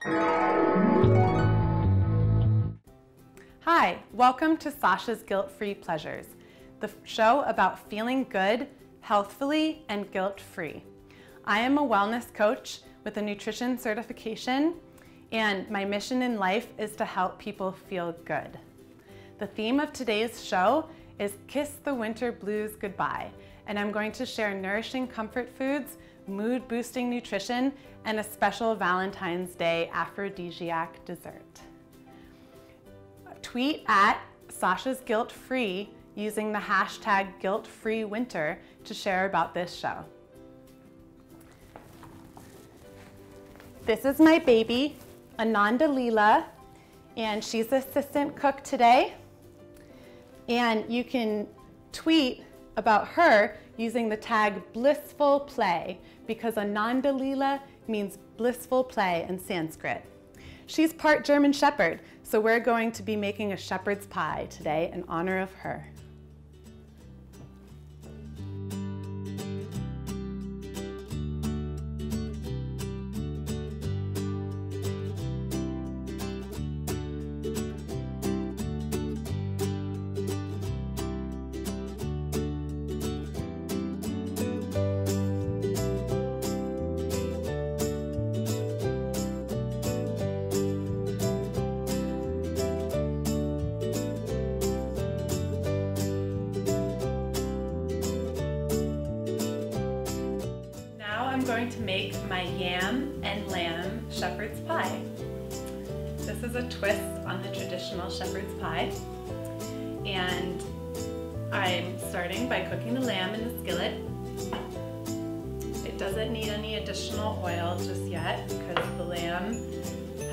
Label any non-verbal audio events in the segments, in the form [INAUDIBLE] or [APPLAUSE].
Hi, welcome to Sasha's Guilt Free Pleasures, the show about feeling good, healthfully, and guilt free. I am a wellness coach with a nutrition certification, and my mission in life is to help people feel good. The theme of today's show is Kiss the Winter Blues Goodbye, and I'm going to share nourishing comfort foods, mood boosting nutrition, and a special Valentine's Day aphrodisiac dessert tweet at Sasha's Guilt Free using the hashtag guilt-free-winter to share about this show. This is my baby, Ananda Lila, and she's assistant cook today. And you can tweet about her using the tag blissful play because Ananda Lila means blissful play in Sanskrit. She's part German Shepherd, so we're going to be making a shepherd's pie today in honor of her. Starting by cooking the lamb in the skillet. It doesn't need any additional oil just yet because the lamb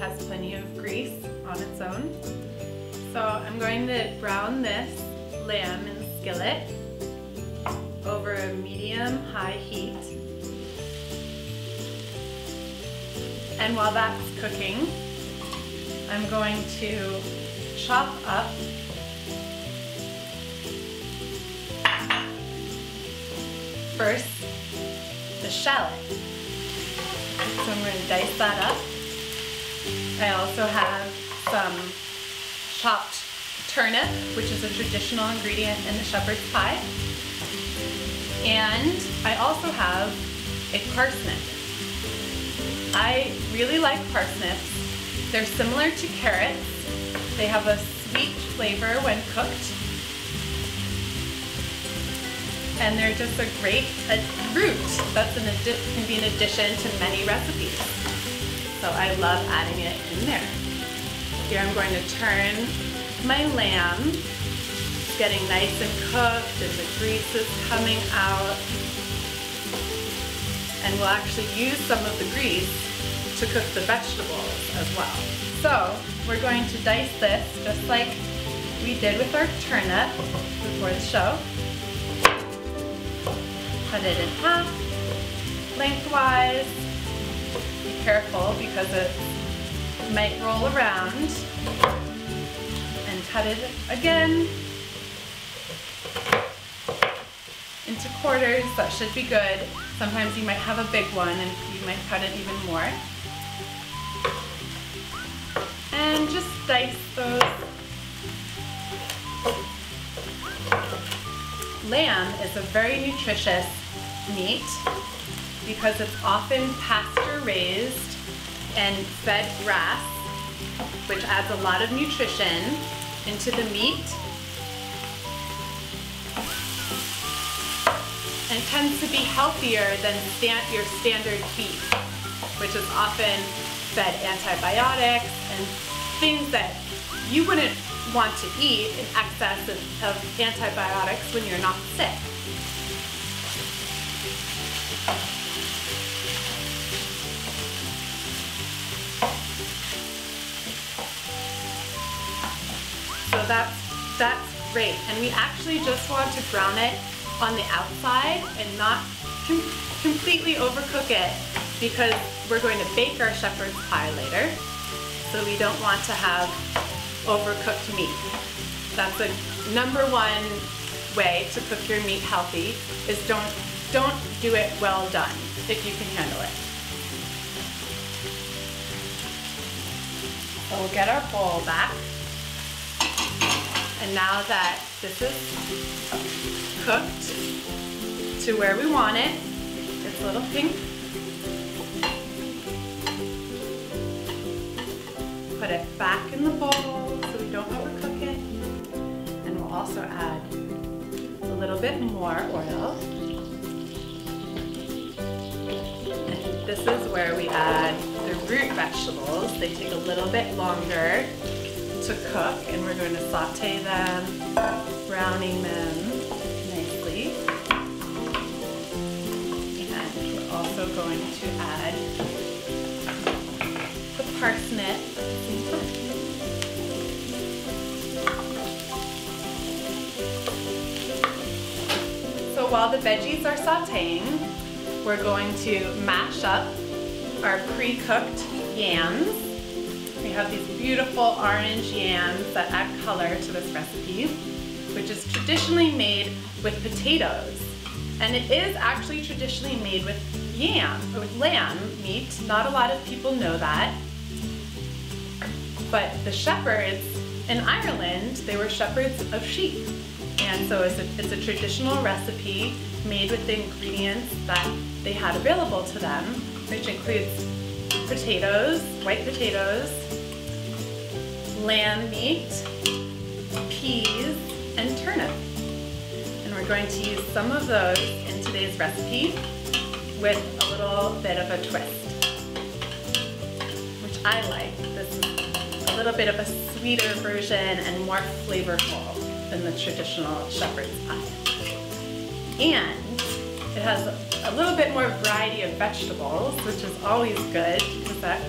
has plenty of grease on its own. So I'm going to brown this lamb in the skillet over a medium-high heat And while that's cooking, I'm going to chop up first the shallot. So I'm going to dice that up. I also have some chopped turnip, which is a traditional ingredient in the shepherd's pie. And I also have a parsnip. I really like parsnips. They're similar to carrots. They have a sweet flavor when cooked. And they're just a great root that's an can be an addition to many recipes. So I love adding it in there. Here I'm going to turn my lamb. It's getting nice and cooked and the grease is coming out and we'll actually use some of the grease to cook the vegetables as well. So we're going to dice this just like we did with our turnip before the show. Cut it in half, lengthwise. Be careful because it might roll around. And cut it again into quarters. That should be good. Sometimes you might have a big one and you might cut it even more. And just dice those. Lamb is a very nutritious meat because it's often pasture raised and fed grass, which adds a lot of nutrition into the meat. And tends to be healthier than your standard beef, which is often fed antibiotics and things that you wouldn't want to eat in excess of, of antibiotics when you're not sick. So that's, that's great. And we actually just want to brown it on the outside and not com completely overcook it because we're going to bake our shepherd's pie later. So we don't want to have overcooked meat. That's the number one way to cook your meat healthy is don't, don't do it well done if you can handle it. So we'll get our bowl back. And now that this is cooked to where we want it, it's a little pink. Put it back in the bowl don't overcook it. And we'll also add a little bit more oil. And this is where we add the root vegetables. They take a little bit longer to cook and we're going to saute them, browning them nicely. And we're also going to add the parsnip while the veggies are sauteing, we're going to mash up our pre-cooked yams. We have these beautiful orange yams that add color to this recipe, which is traditionally made with potatoes. And it is actually traditionally made with yam, or with lamb meat. Not a lot of people know that. But the shepherds in Ireland, they were shepherds of sheep. And so it's a, it's a traditional recipe made with the ingredients that they had available to them, which includes potatoes, white potatoes, lamb meat, peas, and turnip. And we're going to use some of those in today's recipe with a little bit of a twist, which I like. This is a little bit of a sweeter version and more flavorful than the traditional shepherd's pie. And it has a little bit more variety of vegetables, which is always good because that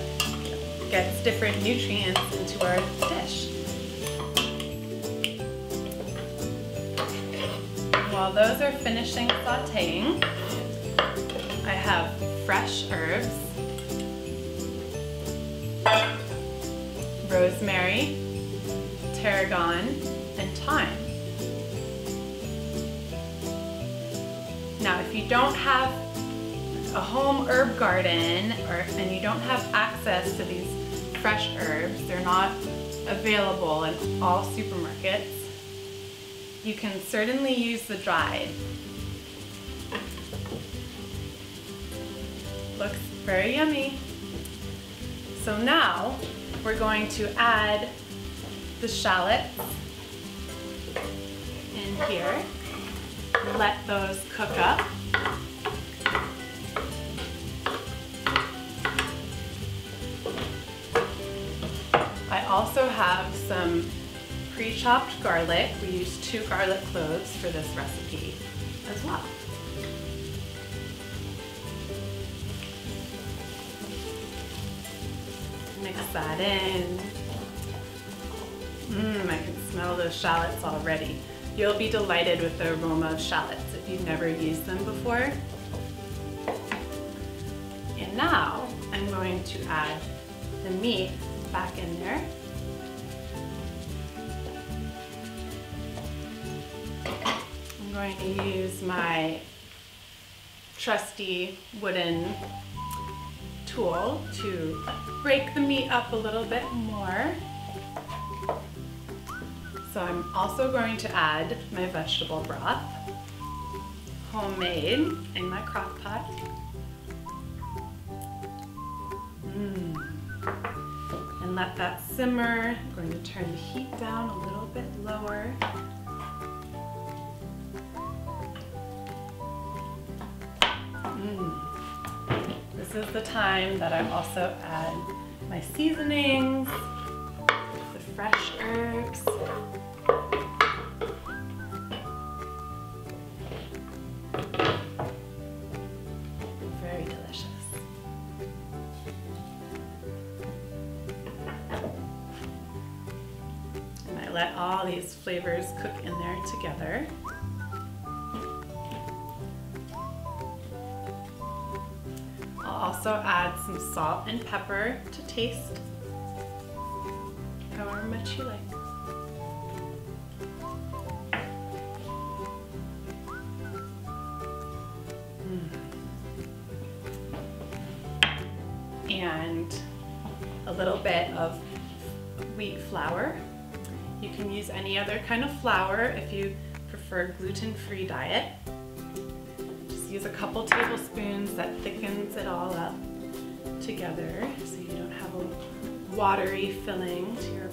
gets different nutrients into our dish. While those are finishing sauteing, I have fresh herbs, rosemary, tarragon, thyme. Now, if you don't have a home herb garden or, and you don't have access to these fresh herbs, they're not available in all supermarkets, you can certainly use the dried. Looks very yummy. So now we're going to add the shallots here. Let those cook up. I also have some pre-chopped garlic. We use two garlic cloves for this recipe as well. Mix that in. Mmm, I can smell those shallots already. You'll be delighted with the aroma of shallots if you've never used them before. And now I'm going to add the meat back in there. I'm going to use my trusty wooden tool to break the meat up a little bit more. So I'm also going to add my vegetable broth, homemade in my crock pot. Mm. And let that simmer. I'm going to turn the heat down a little bit lower. Mm. This is the time that I also add my seasonings, fresh herbs. Very delicious. And I let all these flavors cook in there together. I'll also add some salt and pepper to taste, you like. Hmm. And a little bit of wheat flour. You can use any other kind of flour if you prefer gluten-free diet. Just use a couple tablespoons that thickens it all up together so you don't have a watery filling to your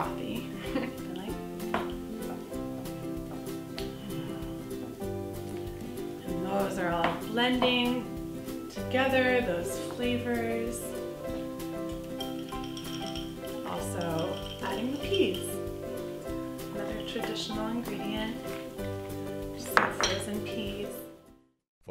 or brothy. And those are all blending together, those flavors. Also adding the peas, another traditional ingredient, some frozen peas.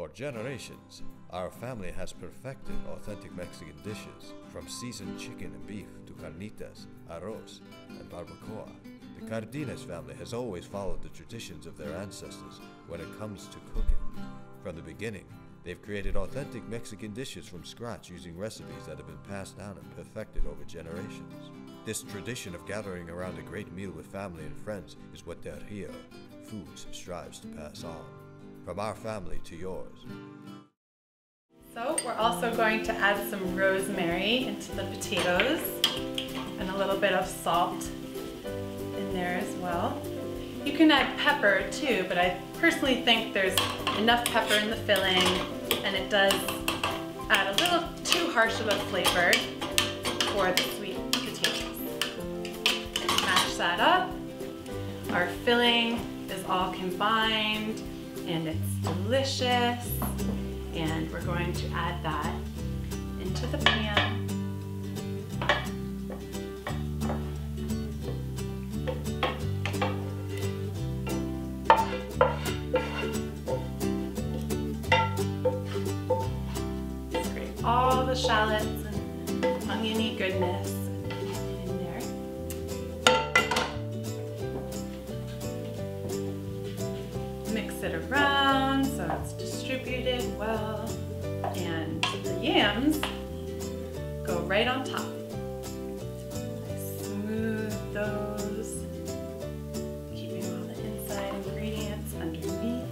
For generations, our family has perfected authentic Mexican dishes, from seasoned chicken and beef to carnitas, arroz, and barbacoa. The Cardenas family has always followed the traditions of their ancestors when it comes to cooking. From the beginning, they've created authentic Mexican dishes from scratch using recipes that have been passed down and perfected over generations. This tradition of gathering around a great meal with family and friends is what Del Rio Foods strives to pass on. From our family to yours. So we're also going to add some rosemary into the potatoes and a little bit of salt in there as well. You can add pepper too, but I personally think there's enough pepper in the filling and it does add a little too harsh of a flavor for the sweet potatoes. Mash that up. Our filling is all combined and it's delicious. And we're going to add that into the pan. And the yams go right on top. Smooth those, keeping all the inside ingredients underneath.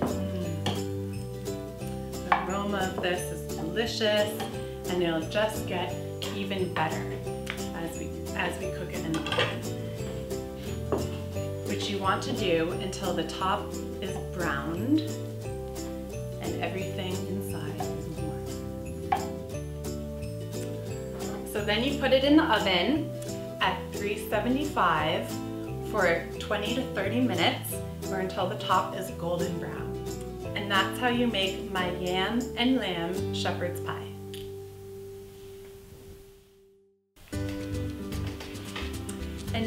Mm. The aroma of this is delicious and it'll just get even better in the. Which you want to do until the top is browned and everything inside is warm. So then you put it in the oven at 375 for 20 to 30 minutes or until the top is golden brown. And that's how you make my yam and lamb shepherd's pie.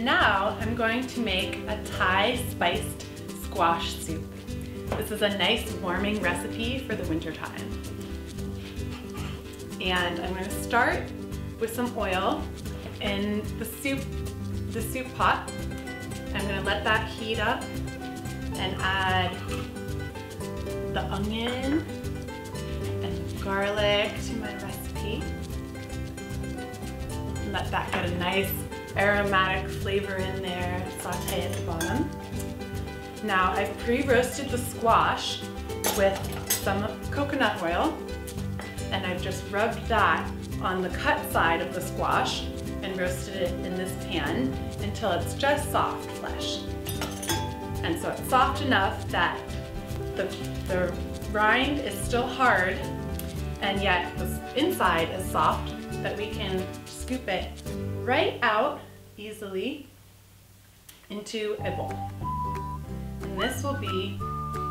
Now I'm going to make a Thai spiced squash soup. This is a nice warming recipe for the winter time. And I'm going to start with some oil in the soup, the soup pot. I'm going to let that heat up and add the onion and garlic to my recipe. Let that get a nice aromatic flavor in there, saute at the bottom. Now I've pre-roasted the squash with some coconut oil and I've just rubbed that on the cut side of the squash and roasted it in this pan until it's just soft flesh. And so it's soft enough that the, the rind is still hard and yet the inside is soft that we can scoop it right out easily into a bowl. And this will be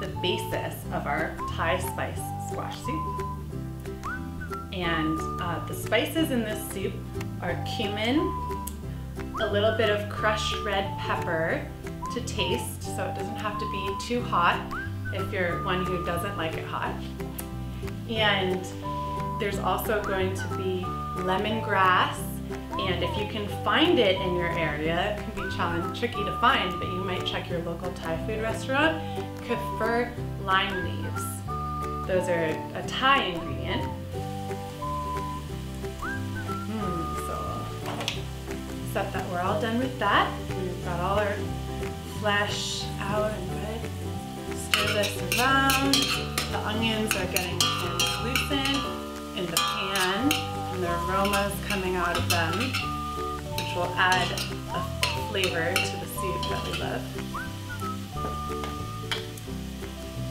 the basis of our Thai spice squash soup. And uh, the spices in this soup are cumin, a little bit of crushed red pepper to taste, so it doesn't have to be too hot if you're one who doesn't like it hot. And there's also going to be lemongrass, and if you can find it in your area, it can be challenge tricky to find, but you might check your local Thai food restaurant, kaffir lime leaves. Those are a Thai ingredient. Mm, so except that we're all done with that. We've got all our flesh out and good. Stir this around. The onions are getting translucent in the pan and the aromas coming out of them, which will add a flavor to the soup that we love.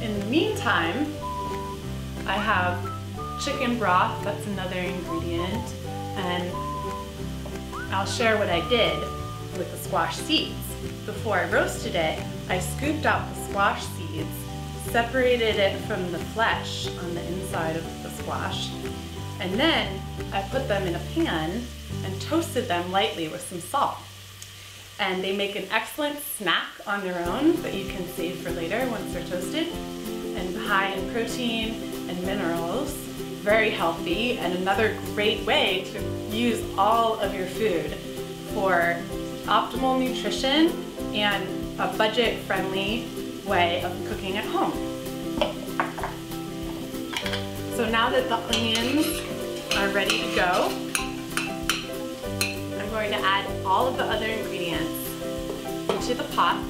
In the meantime, I have chicken broth, that's another ingredient, and I'll share what I did with the squash seeds. Before I roasted it, I scooped out the squash seeds, separated it from the flesh on the inside of the squash, and then I put them in a pan and toasted them lightly with some salt. And they make an excellent snack on their own that you can save for later once they're toasted. And high in protein and minerals, very healthy, and another great way to use all of your food for optimal nutrition and a budget-friendly way of cooking at home. So now that the onions are ready to go, I'm going to add all of the other ingredients into the pot.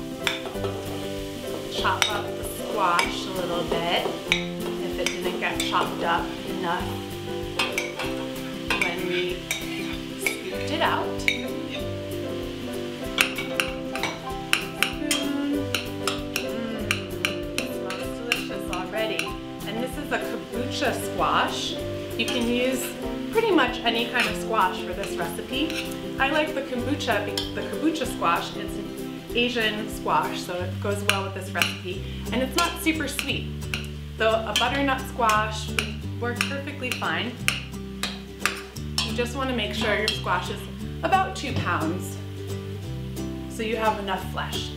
Chop up the squash a little bit if it didn't get chopped up enough when we scooped it out. A kabocha squash. You can use pretty much any kind of squash for this recipe. I like the kabocha, the kabocha squash. It's an Asian squash, so it goes well with this recipe. And it's not super sweet. Though a butternut squash works perfectly fine. You just want to make sure your squash is about two pounds so you have enough flesh.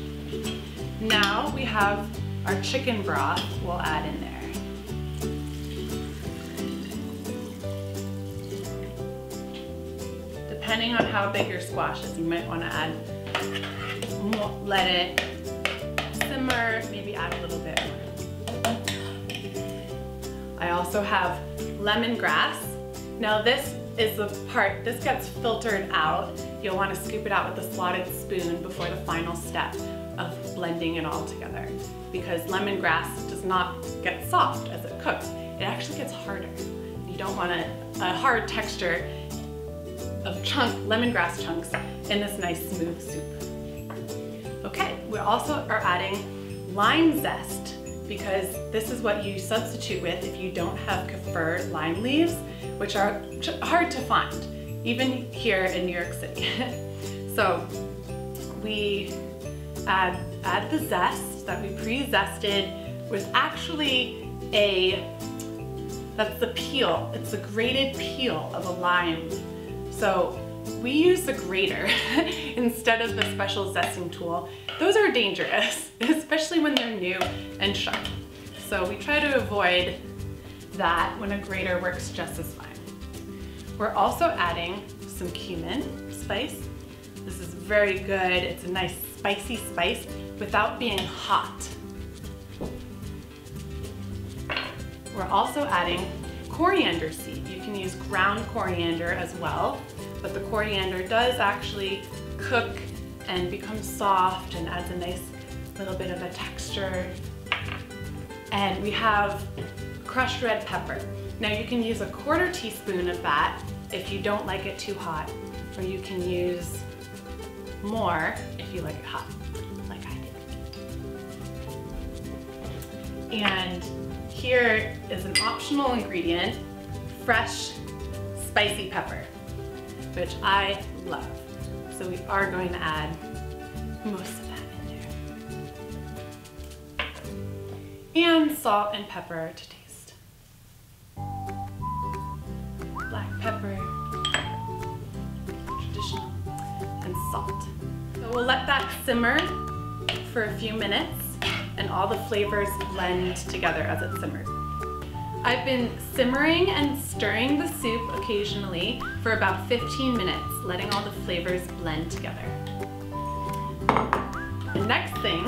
Now we have our chicken broth we'll add in there. Depending on how big your squash is, you might want to add, more, let it simmer, maybe add a little bit more. I also have lemongrass. Now this is the part, this gets filtered out. You'll want to scoop it out with a slotted spoon before the final step of blending it all together because lemongrass does not get soft as it cooks. It actually gets harder. You don't want a, a hard texture of chunk lemongrass chunks in this nice smooth soup. Okay, we also are adding lime zest because this is what you substitute with if you don't have kaffir lime leaves, which are hard to find, even here in New York City. [LAUGHS] so we add, add the zest that we pre-zested was actually a, that's the peel, it's a grated peel of a lime so we use the grater [LAUGHS] instead of the special zesting tool. Those are dangerous, [LAUGHS] especially when they're new and sharp. So we try to avoid that when a grater works just as fine. We're also adding some cumin spice. This is very good. It's a nice spicy spice without being hot. We're also adding coriander seed. You can use ground coriander as well, but the coriander does actually cook and become soft and adds a nice little bit of a texture. And we have crushed red pepper. Now you can use a quarter teaspoon of that if you don't like it too hot, or you can use more if you like it hot, like I did. And here is an optional ingredient, fresh spicy pepper, which I love. So we are going to add most of that in there. And salt and pepper to taste. Black pepper, traditional, and salt. So we'll let that simmer for a few minutes and all the flavors blend together as it simmers. I've been simmering and stirring the soup occasionally for about 15 minutes, letting all the flavors blend together. The next thing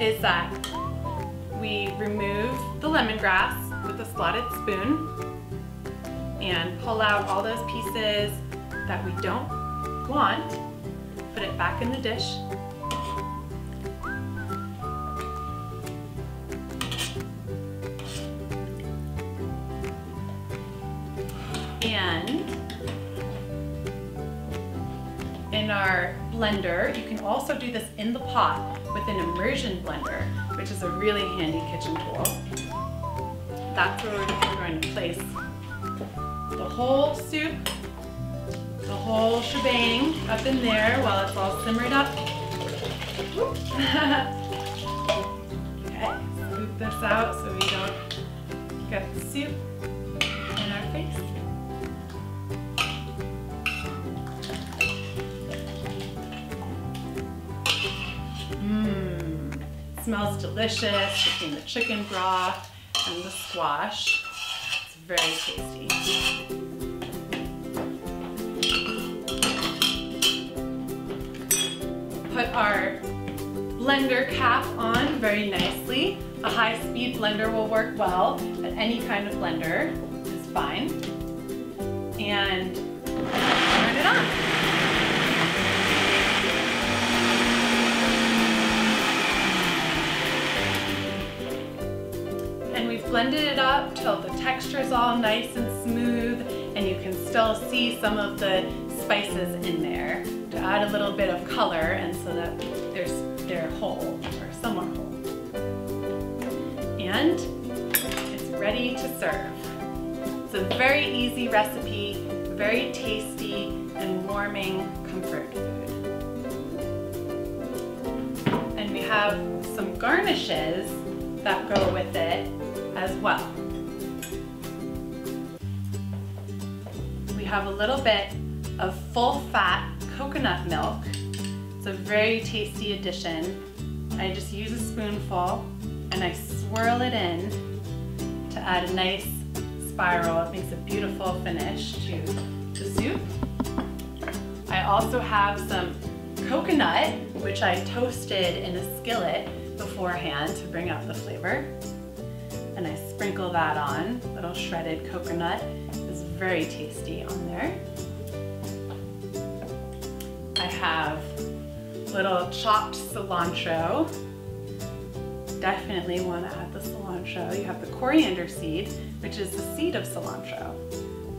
is that we remove the lemongrass with a slotted spoon and pull out all those pieces that we don't want, put it back in the dish, blender. You can also do this in the pot with an immersion blender, which is a really handy kitchen tool. That's where we're going to place the whole soup, the whole shebang up in there while it's all simmered up. [LAUGHS] okay, scoop this out so we don't get the soup smells delicious between the chicken broth and the squash. It's very tasty. Put our blender cap on very nicely. A high-speed blender will work well, but any kind of blender is fine. And turn it on. Blended it up till the texture is all nice and smooth and you can still see some of the spices in there to add a little bit of color and so that there's, they're whole or somewhat whole. And it's ready to serve. It's a very easy recipe, very tasty and warming comfort food. And we have some garnishes that go with it as well. We have a little bit of full fat coconut milk. It's a very tasty addition. I just use a spoonful and I swirl it in to add a nice spiral. It makes a beautiful finish to the soup. I also have some coconut, which I toasted in a skillet beforehand to bring out the flavor. And I sprinkle that on. Little shredded coconut is very tasty on there. I have little chopped cilantro. Definitely want to add the cilantro. You have the coriander seed, which is the seed of cilantro.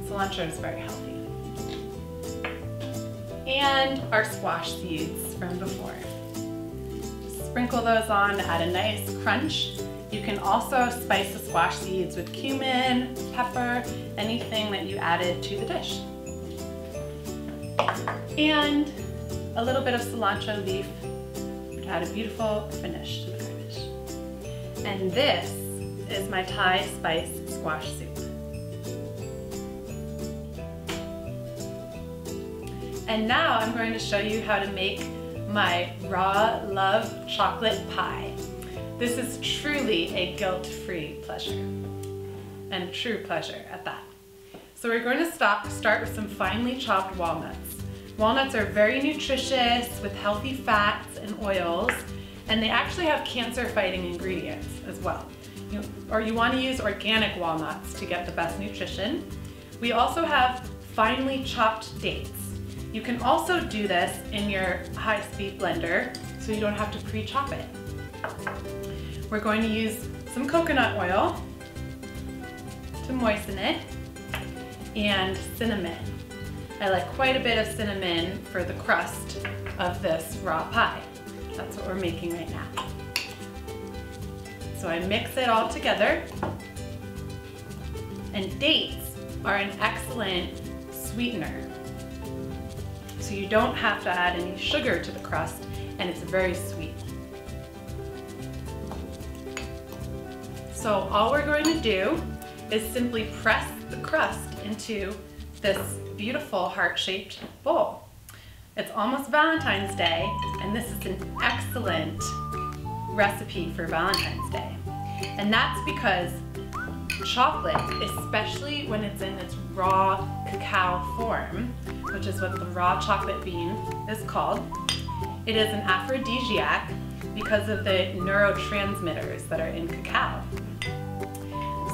Cilantro is very healthy. And our squash seeds from before. Sprinkle those on add a nice crunch. You can also spice the squash seeds with cumin, pepper, anything that you added to the dish. And a little bit of cilantro leaf to add a beautiful finish to the garnish. And this is my Thai spice squash soup. And now I'm going to show you how to make my raw love chocolate pie. This is truly a guilt-free pleasure and true pleasure at that. So we're going to stop, start with some finely chopped walnuts. Walnuts are very nutritious with healthy fats and oils, and they actually have cancer-fighting ingredients as well. You, or you want to use organic walnuts to get the best nutrition. We also have finely chopped dates. You can also do this in your high-speed blender so you don't have to pre-chop it. We're going to use some coconut oil to moisten it and cinnamon. I like quite a bit of cinnamon for the crust of this raw pie. That's what we're making right now. So I mix it all together. And dates are an excellent sweetener. So you don't have to add any sugar to the crust and it's very sweet. So all we're going to do is simply press the crust into this beautiful heart-shaped bowl. It's almost Valentine's Day, and this is an excellent recipe for Valentine's Day. And that's because chocolate, especially when it's in its raw cacao form, which is what the raw chocolate bean is called, it is an aphrodisiac because of the neurotransmitters that are in cacao.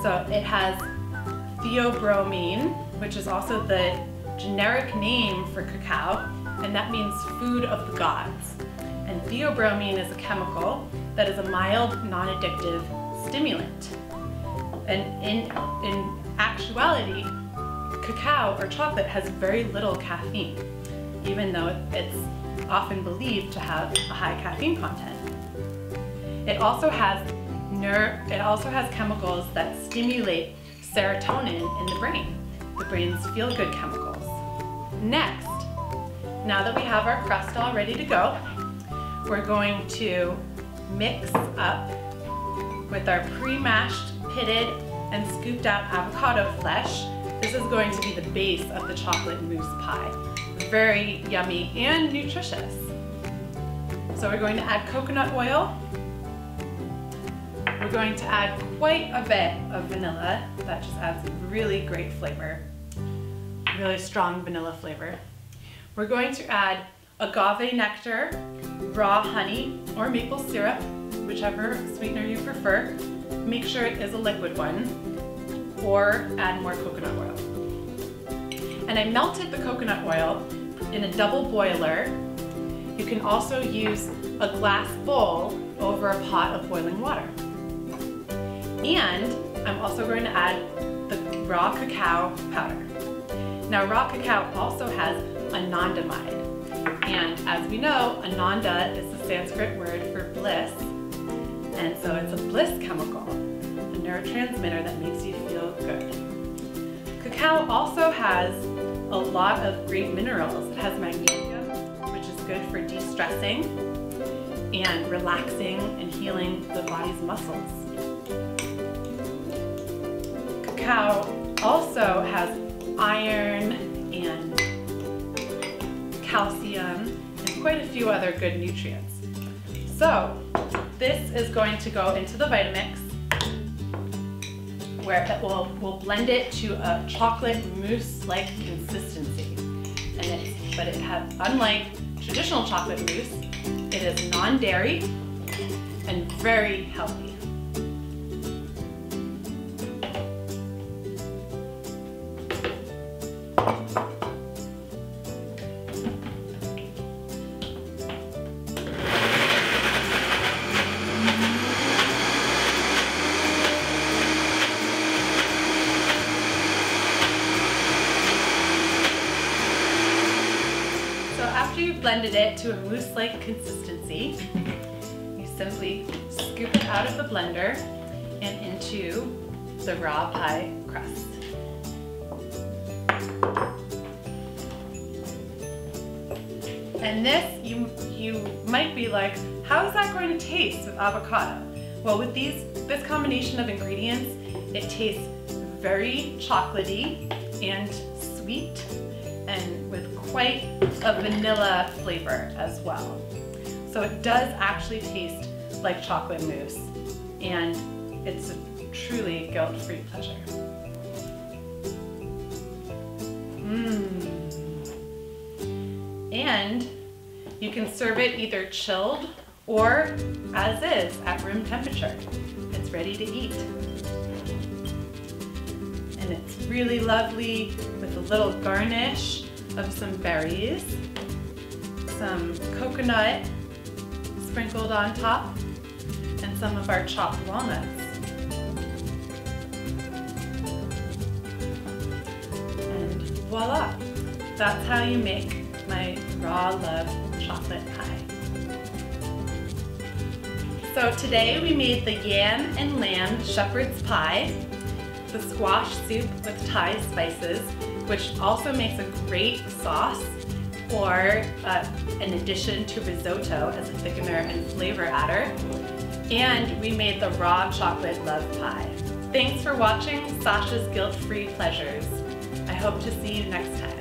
So it has theobromine, which is also the generic name for cacao, and that means food of the gods. And theobromine is a chemical that is a mild, non-addictive stimulant. And in, in actuality, cacao or chocolate has very little caffeine. even though it's often believed to have a high caffeine content. It also has it also has chemicals that stimulate serotonin in the brain, the brain's feel-good chemicals. Next, now that we have our crust all ready to go, we're going to mix up with our pre-mashed, pitted, and scooped out avocado flesh. This is going to be the base of the chocolate mousse pie. Very yummy and nutritious. So we're going to add coconut oil. We're going to add quite a bit of vanilla. That just adds really great flavor. Really strong vanilla flavor. We're going to add agave nectar, raw honey, or maple syrup, whichever sweetener you prefer. Make sure it is a liquid one, or add more coconut oil. And I melted the coconut oil in a double boiler. You can also use a glass bowl over a pot of boiling water. And I'm also going to add the raw cacao powder. Now raw cacao also has anandamide. And as we know, ananda is the Sanskrit word for bliss. And so it's a bliss chemical, a neurotransmitter that makes you feel good. Cacao also has a lot of great minerals. It has magnesium, which is good for de-stressing and relaxing and healing the body's muscles. Cacao also has iron and calcium, and quite a few other good nutrients. So this is going to go into the Vitamix where it will, will blend it to a chocolate mousse-like consistency. And it's, but it has, unlike traditional chocolate mousse, it is non-dairy and very healthy. Blended it to a mousse-like consistency, [LAUGHS] you simply scoop it out of the blender and into the raw pie crust. And this, you, you might be like, how is that going to taste with avocado? Well, with these, this combination of ingredients, it tastes very chocolatey and sweet and with quite a vanilla flavor as well. So it does actually taste like chocolate mousse and it's a truly guilt-free pleasure. Mmm. And you can serve it either chilled or as is at room temperature. It's ready to eat. And it's really lovely with a little garnish of some berries, some coconut sprinkled on top, and some of our chopped walnuts. And voila! That's how you make my raw love chocolate pie. So today we made the yam and lamb shepherd's pie, the squash soup with Thai spices, which also makes a great sauce or uh, an addition to risotto as a thickener and flavor adder. And we made the raw chocolate love pie. Thanks for watching Sasha's Guilt-Free Pleasures. I hope to see you next time.